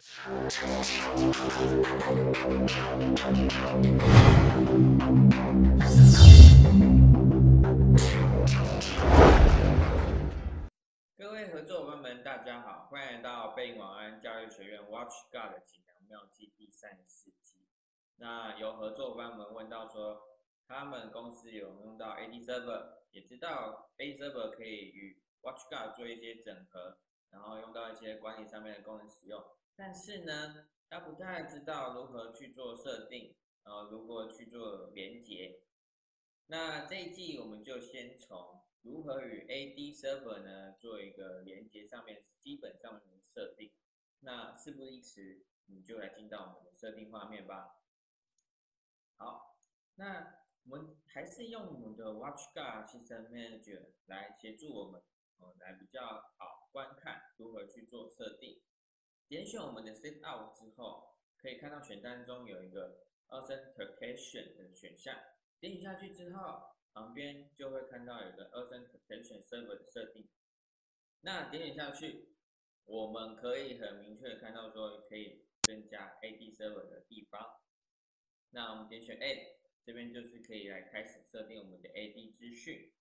各位合作伙伴们，大家好，欢迎来到贝晚安教育学院 WatchGuard 的锦囊妙计第三十四集。那有合作伙伴们问到说，他们公司有用到 AD Server，也知道 AD Server 可以与 WatchGuard 做一些整合，然后用到一些管理上面的功能使用，但是呢，他不太知道如何去做设定，呃，如何去做连接。那这一季我们就先从如何与 AD Server 呢做一个连接上面基本上面的设定。那事不宜迟，你就来进到我们的设定画面吧。好，那我们还是用我们的 WatchGuard System Manager 来协助我们，哦，来比较好观看如何去做设定。点选我们的 Set Out 之后，可以看到选单中有一个 Authentication 的选项。点选下去之后，旁边就会看到有个 Authentication Server 的设定。那点选下去，我们可以很明确的看到说可以增加 AD Server 的地方。那我们点选 Add，这边就是可以来开始设定我们的 AD 资讯。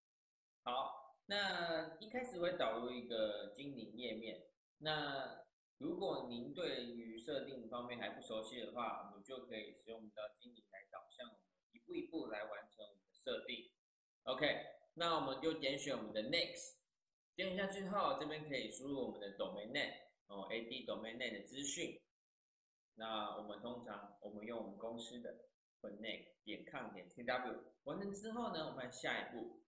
好，那一开始会导入一个经理页面。那如果您对于设定方面还不熟悉的话，我们就可以使用我们的经理来导向。一步一步来完成我们的设定，OK，那我们就点选我们的 Next，点选下去后，这边可以输入我们的 Domain Name 哦，AD Domain Name 的资讯。那我们通常我们用我们公司的 Connect 点 com 点 tw 完成之后呢，我们下一步，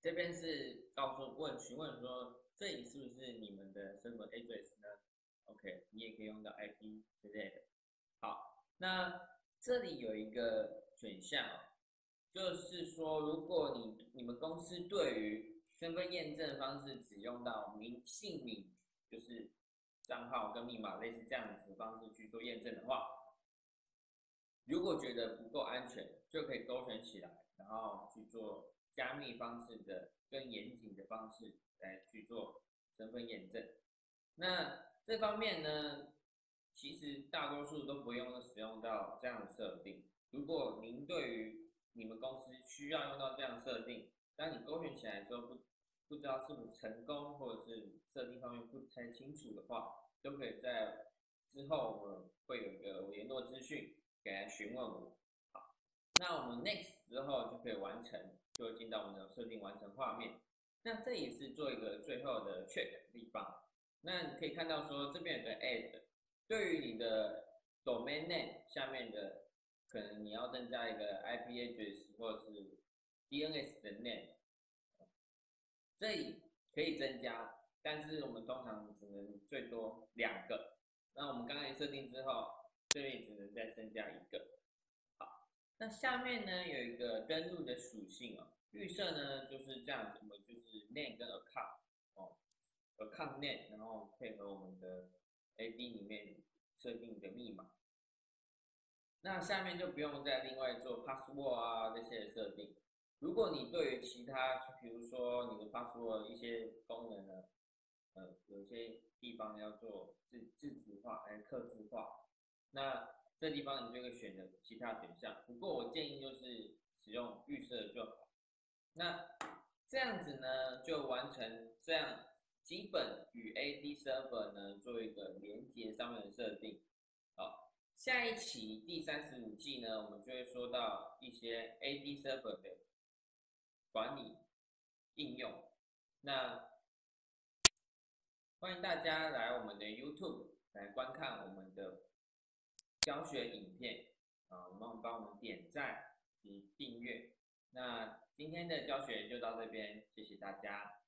这边是告诉问询问说，这里是不是你们的 Server Address 呢？OK，你也可以用到 IP 之类的。好，那这里有一个。选项就是说，如果你你们公司对于身份验证方式只用到名姓名，就是账号跟密码类似这样子的方式去做验证的话，如果觉得不够安全，就可以勾选起来，然后去做加密方式的更严谨的方式来去做身份验证。那这方面呢，其实大多数都不用使用到这样的设定。如果您对于你们公司需要用到这样的设定，当你勾选起来的时候不不知道是不是成功，或者是设定方面不太清楚的话，都可以在之后我们会有一个联络资讯给来询问我。好，那我们 next 之后就可以完成，就进到我们的设定完成画面。那这也是做一个最后的 check 的地方。那你可以看到说这边有个 add，对于你的 domain name 下面的。可能你要增加一个 IP address 或是 DNS 的 name，这里可以增加，但是我们通常只能最多两个。那我们刚刚设定之后，这里只能再增加一个。好，那下面呢有一个登录的属性哦，预设呢就是这样子，我们就是 name 跟 account，account name，然后配合我们的 AD 里面设定的密码。那下面就不用再另外做 password 啊这些设定。如果你对于其他，比如说你的 password 一些功能呢，呃，有些地方要做自自主化来刻字化，那这地方你就可以选择其他选项。不过我建议就是使用预设就好。那这样子呢，就完成这样基本与 AD server 呢做一个连接上面的设定。好。下一期第三十五季呢，我们就会说到一些 AD Server 的管理应用。那欢迎大家来我们的 YouTube 来观看我们的教学影片啊，我们帮我们点赞及订阅。那今天的教学就到这边，谢谢大家。